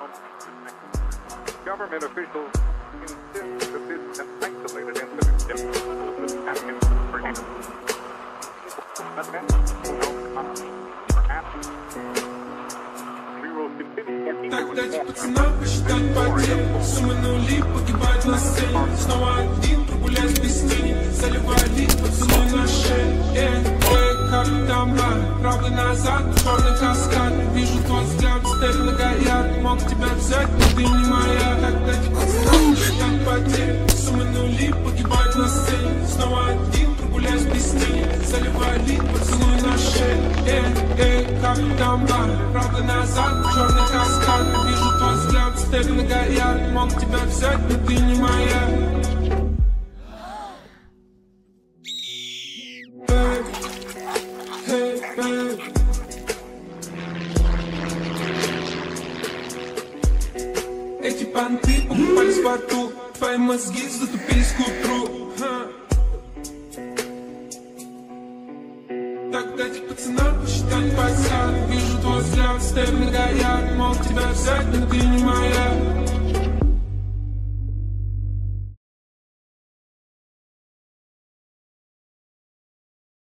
Government officials insist that this is an isolated incident. Will continue Так дать пацанам посчитать потери Суммы нули погибать на сцене. Снова один прогуляюсь без тени. Заливая лик, поцелуй на шее Эй, эй, как там бар Правда назад, черный каскад Вижу твой взгляд, Мог тебя взять, но ты не моя пацанам посчитать потери Суммы нули погибать на сцене. Снова один прогуляюсь без тени Заливая лик, поцелуй на шее. Эй, эй, как там бар Правда назад, черный каскад. Вижу твой взгляд, стель многояд Мог тебя взять, но ты не моя. Babe, hey, babe. Эти понты покупались в порту. Твои мозги затупились к утру. Ха. Так дайте пацанам посчитать посад Вижу твой взгляд, степь многояд Мог тебя взять, но ты не моя